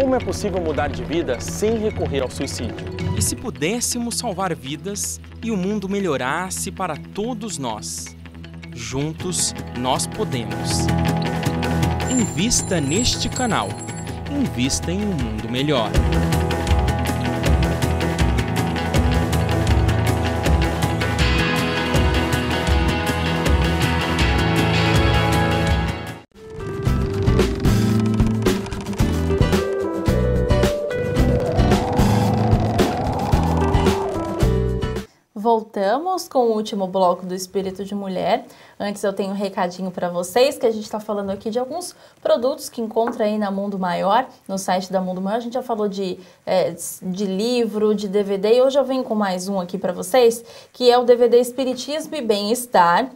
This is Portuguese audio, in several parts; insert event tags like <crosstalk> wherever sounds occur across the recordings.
como é possível mudar de vida sem recorrer ao suicídio? E se pudéssemos salvar vidas e o mundo melhorasse para todos nós? Juntos nós podemos. Invista neste canal. Invista em um mundo melhor. Com o último bloco do Espírito de Mulher. Antes eu tenho um recadinho para vocês, que a gente está falando aqui de alguns produtos que encontra aí na Mundo Maior, no site da Mundo Maior. A gente já falou de, é, de livro, de DVD, e hoje eu venho com mais um aqui para vocês, que é o DVD Espiritismo e Bem-Estar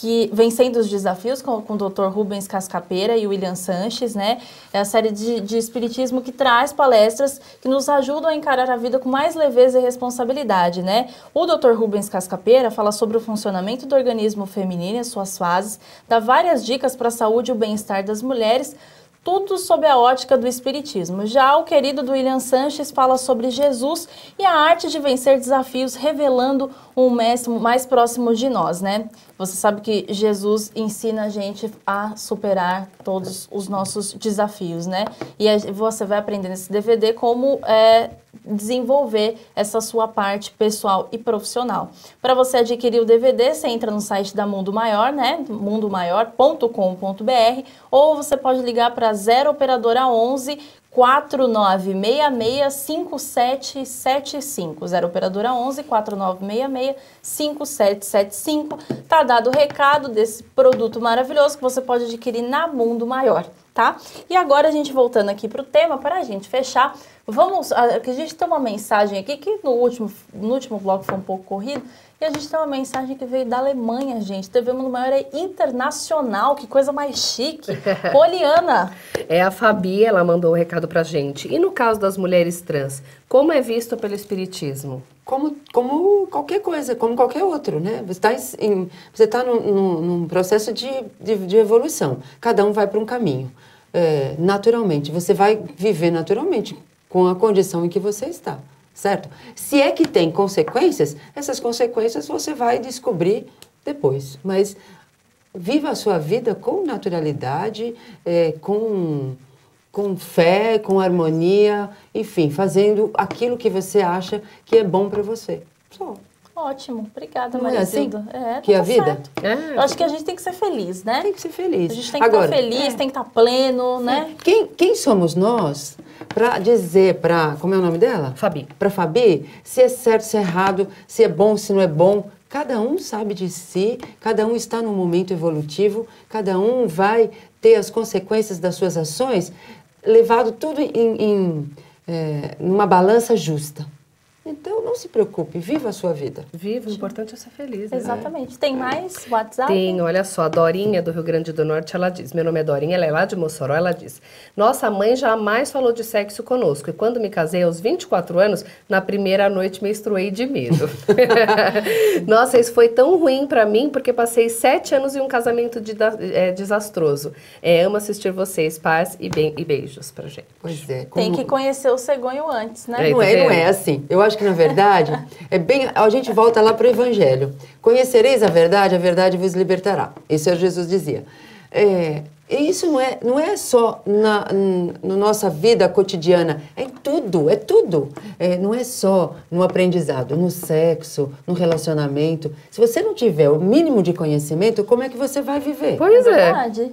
que Vencendo os Desafios, com, com o Dr. Rubens Cascapeira e William Sanches, né? É a série de, de espiritismo que traz palestras que nos ajudam a encarar a vida com mais leveza e responsabilidade, né? O Dr. Rubens Cascapeira fala sobre o funcionamento do organismo feminino e suas fases, dá várias dicas para a saúde e o bem-estar das mulheres, tudo sob a ótica do Espiritismo. Já o querido do William Sanches fala sobre Jesus e a arte de vencer desafios, revelando um mestre mais próximo de nós, né? Você sabe que Jesus ensina a gente a superar todos os nossos desafios, né? E você vai aprender nesse DVD como é, desenvolver essa sua parte pessoal e profissional. Para você adquirir o DVD, você entra no site da Mundo Maior, né? mundomaior.com.br ou você pode ligar para 0 operadora 11 4966-5775. 0 operadora 11 4966-5775. Tá dado o recado desse produto maravilhoso que você pode adquirir na Mundo Maior, tá? E agora a gente voltando aqui para o tema, para a gente fechar, vamos. A, a gente tem uma mensagem aqui que no último, no último bloco foi um pouco corrido. E a gente tem uma mensagem que veio da Alemanha, gente. TV Mundo Maior é internacional, que coisa mais chique. <laughs> Poliana. É a Fabi, ela mandou o um recado pra gente. E no caso das mulheres trans, como é visto pelo Espiritismo? Como, como qualquer coisa, como qualquer outro, né? Você está em, você tá num, num, num processo de, de, de, evolução. Cada um vai para um caminho. É, naturalmente, você vai viver naturalmente com a condição em que você está certo? Se é que tem consequências, essas consequências você vai descobrir depois. Mas viva a sua vida com naturalidade, é, com, com fé, com harmonia, enfim, fazendo aquilo que você acha que é bom para você. Só. Ótimo, obrigada, Não Maria é assim? É, que tá a vida? É. Eu acho que a gente tem que ser feliz, né? Tem que ser feliz. A gente tem que Agora, estar feliz, é. tem que estar pleno, né? Quem, quem somos nós para dizer para, como é o nome dela? Fabi. Para Fabi, se é certo, se é errado, se é bom, se não é bom. Cada um sabe de si, cada um está num momento evolutivo, cada um vai ter as consequências das suas ações, levado tudo em, em é, numa balança justa. Então, não se preocupe, viva a sua vida. Viva, o importante é ser feliz. Né? Exatamente. Tem mais WhatsApp? Tem, olha só, a Dorinha do Rio Grande do Norte, ela diz, meu nome é Dorinha, ela é lá de Mossoró, ela diz, nossa mãe jamais falou de sexo conosco, e quando me casei aos 24 anos, na primeira noite menstruei de medo. <laughs> <laughs> nossa, isso foi tão ruim para mim, porque passei sete anos em um casamento de, é, desastroso. É, amo assistir vocês, paz e, bem, e beijos pra gente. Pois é. Como... Tem que conhecer o cegonho antes, né? É, não, é, não é assim. Eu acho que, na verdade, é bem. A gente volta lá para o Evangelho. Conhecereis a verdade, a verdade vos libertará. Isso é Jesus dizia. É, e isso não é, não é só na, na nossa vida cotidiana, é em tudo, é tudo. É, não é só no aprendizado, no sexo, no relacionamento. Se você não tiver o mínimo de conhecimento, como é que você vai viver? Pois é. Verdade.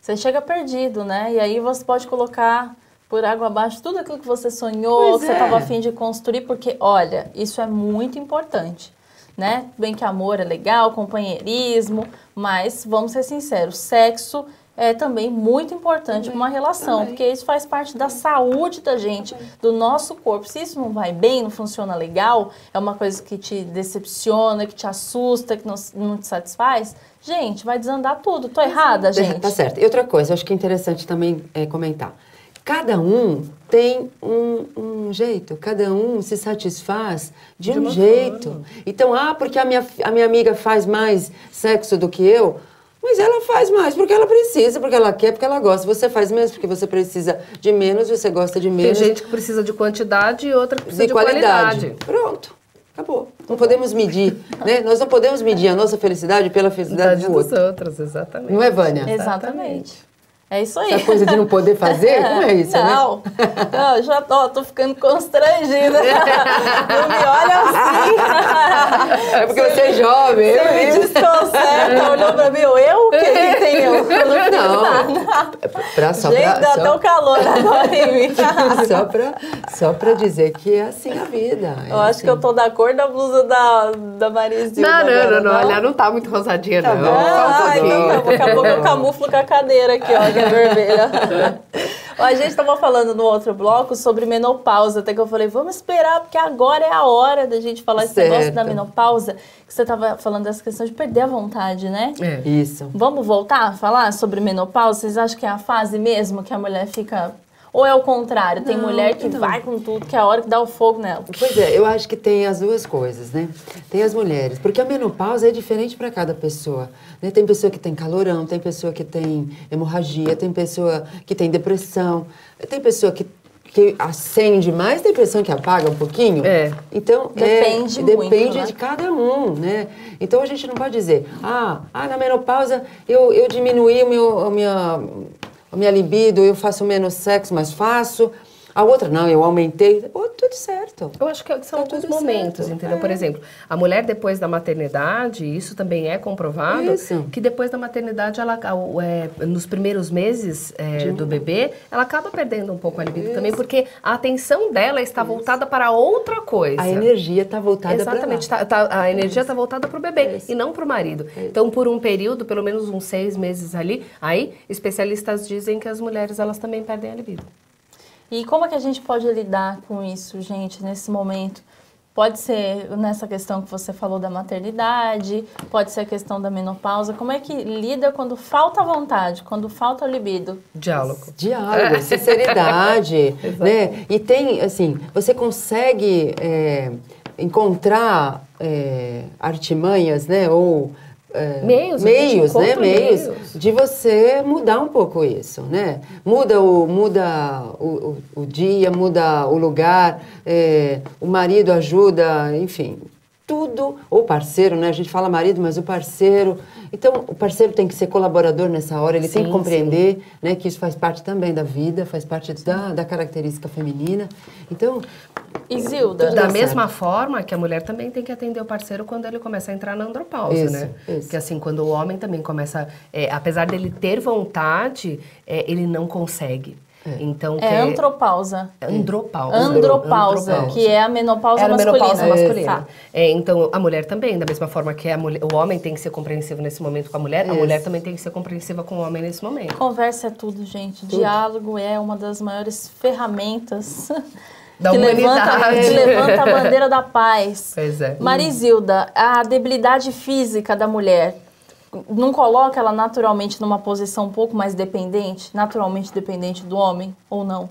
Você chega perdido, né? E aí você pode colocar por água abaixo tudo aquilo que você sonhou, pois que é. você estava afim de construir, porque, olha, isso é muito importante. Né? Bem que amor é legal, companheirismo, mas vamos ser sinceros, sexo é também muito importante para uma relação, também. porque isso faz parte da saúde da gente, do nosso corpo. Se isso não vai bem, não funciona legal, é uma coisa que te decepciona, que te assusta, que não, não te satisfaz, gente, vai desandar tudo. Tô errada, gente? Tá certo. E outra coisa, acho que é interessante também é, comentar. Cada um tem um, um, jeito, cada um se satisfaz de, de um jeito. Forma. Então, ah, porque a minha, a minha amiga faz mais sexo do que eu, Mas ela faz mais porque ela precisa, porque ela quer, porque ela gosta. Você faz menos porque você precisa de menos, você gosta de Tem menos. gente que precisa de quantidade e outra que precisa de de, qualidade. qualidade. Pronto. Acabou. Não podemos medir, né? Nós não podemos medir a nossa felicidade pela felicidade dos outro. outros, exatamente. Não é, Vânia? Exatamente. É isso aí. Essa coisa de não poder fazer? <laughs> Como é isso, né? Não, não já tô, tô ficando constrangida. <laughs> Não me olha assim. É porque você é jovem. Você me eu- desconcerta, olhou pra mim, eu? O que, que tem eu? Eu não fiz Não. nada. Pra, só, Gente, pra, dá até só, o calor agora em mim. <laughs> só, pra, só pra dizer que é assim a vida. é Eu acho assim. que eu tô da cor da blusa da, da Marisilda Não, não, agora, não, não, olha, não tá muito rosadinha, Tá não. bom. Um Ah, tá bom. Daqui a pouco eu camuflo com a cadeira aqui, ó, é <laughs> vermelha. A gente estava falando no outro bloco sobre menopausa, até que eu falei, vamos esperar, porque agora é a hora da gente falar esse negócio Certo. da menopausa, que você estava falando dessa questão de perder a vontade, né? É. Isso. Vamos voltar a falar sobre menopausa? Vocês acham que é a fase mesmo que a mulher fica. Ou é o contrário? Tem Não, mulher que não. vai com tudo, que é a hora que dá o fogo nela. Pois é, eu acho que tem as duas coisas, né? Tem as mulheres, porque a menopausa é diferente para cada pessoa. Né? Tem pessoa que tem calorão, tem pessoa que tem hemorragia, tem pessoa que tem depressão, tem pessoa que, que acende mais, tem pessoa que apaga um pouquinho. É. Então, Depende é, muito, depende né? de cada um, né? Então a gente não pode dizer, ah, ah na menopausa eu, eu diminuí o meu, a minha, a minha libido, eu faço menos sexo, mas faço. A outra, não, eu aumentei. Pô, tudo certo. Eu acho que são Tá alguns momentos, certo, entendeu? é. Por exemplo, a mulher depois da maternidade, isso também é comprovado, Isso. que depois da maternidade, ela, é, nos primeiros meses é, do bebê, ela acaba perdendo um pouco a libido também, porque a atenção dela está voltada para outra coisa. A energia está voltada para Exatamente, tá- tá- a energia está voltada para o bebê e não para o marido. Então, por um período, pelo menos uns seis meses ali, aí especialistas dizem que as mulheres elas também perdem a libido. E como é que a gente pode lidar com isso, gente, nesse momento? Pode ser nessa questão que você falou da maternidade, pode ser a questão da menopausa. Como é que lida quando falta vontade, quando falta libido? Diálogo. Diálogo, <laughs> sinceridade, né? E tem, assim, você consegue é, encontrar é, artimanhas, né? Ou é, Meios, meios, né? Meios, meios. de você mudar um pouco isso, né? Muda o, muda o, o, o dia, muda o lugar, é, o marido ajuda, enfim, tudo, ou parceiro, né? A gente fala marido, mas o parceiro. Então, o parceiro tem que ser colaborador nessa hora, ele tem que Sim, compreender né, que isso faz parte também da vida, faz parte da, da característica feminina. Então, Isilda, Da mesma certo. forma que a mulher também tem que atender o parceiro quando ele começa a entrar na andropausa, Isso, né? isso. Porque assim, quando o homem também começa, é, apesar dele ter vontade, é, ele não consegue. Então, que é antropausa. andropausa. Andropausa, Andropausa. que é a menopausa É a masculina. menopausa masculina. Tá. É, então, a mulher também, da mesma forma que a mulher, o homem tem que ser compreensivo nesse momento com a mulher, a Isso. mulher também tem que ser compreensiva com o homem nesse momento. Conversa é tudo, gente. Diálogo é uma das maiores ferramentas <laughs> Da que, levanta, humanidade. que levanta a bandeira da paz. Pois é. Marizilda, a debilidade física da mulher não coloca ela naturalmente numa posição um pouco mais dependente, naturalmente dependente do homem, ou não?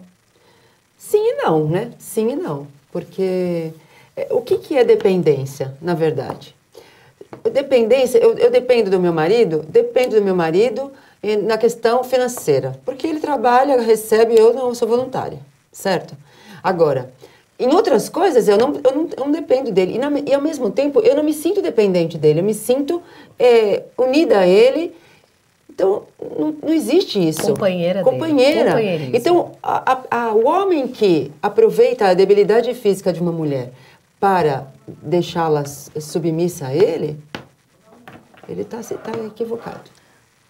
sim e não, né? Sim e não. Porque é, o que, que é dependência, na verdade? Dependência, eu, eu dependo do meu marido, dependo do meu marido na questão financeira. Porque ele trabalha, recebe, eu não sou voluntária, certo? Agora, em outras coisas, eu não, eu não, eu não dependo dele. E, na- e, ao mesmo tempo, eu não me sinto dependente dele, eu me sinto eh, unida a ele. Então, não, não existe isso. Companheira dele. Companheira. Companheirismo. Então, a- a- o homem que aproveita a debilidade física de uma mulher para deixá-la submissa a ele, ele está tá equivocado.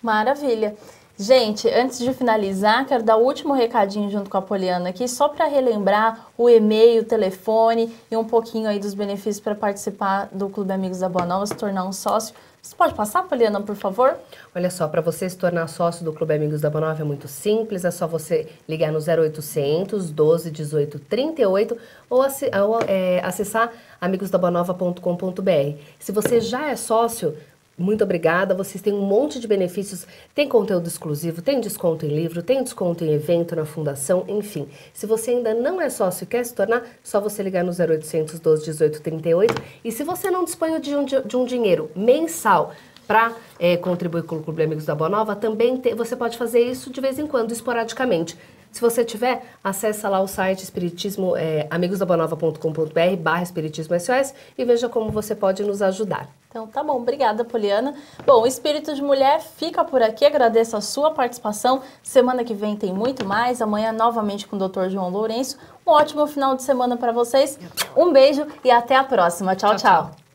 Maravilha. Gente, antes de finalizar, quero dar o último recadinho junto com a Poliana aqui, só para relembrar o e-mail, o telefone e um pouquinho aí dos benefícios para participar do Clube Amigos da Boa Nova, se tornar um sócio. Você pode passar, Poliana, por favor? Olha só, para você se tornar sócio do Clube Amigos da Bonova é muito simples, é só você ligar no 0800 12 18 38 ou, assi- ou, é, acessar amigosdabonova.com.br. Se você já é sócio, muito obrigada, vocês têm um monte de benefícios, tem conteúdo exclusivo, tem desconto em livro, tem desconto em evento na fundação, enfim. Se você ainda não é sócio e quer se tornar, só você ligar no 0800 12 18 38 e se você não dispõe de um, de um dinheiro mensal, para é, contribuir com o Clube Amigos da Boa Nova, também te, você pode fazer isso de vez em quando, esporadicamente. Se você tiver, acessa lá o site espiritismo, é, amigosdabonova.com.br barra espiritismo SOS e veja como você pode nos ajudar. Então tá bom, obrigada Poliana. Bom, o Espírito de Mulher fica por aqui, agradeço a sua participação. Semana que vem tem muito mais, amanhã novamente com o Dr. João Lourenço. Um ótimo final de semana para vocês. Um beijo e até a próxima. tchau. tchau. tchau.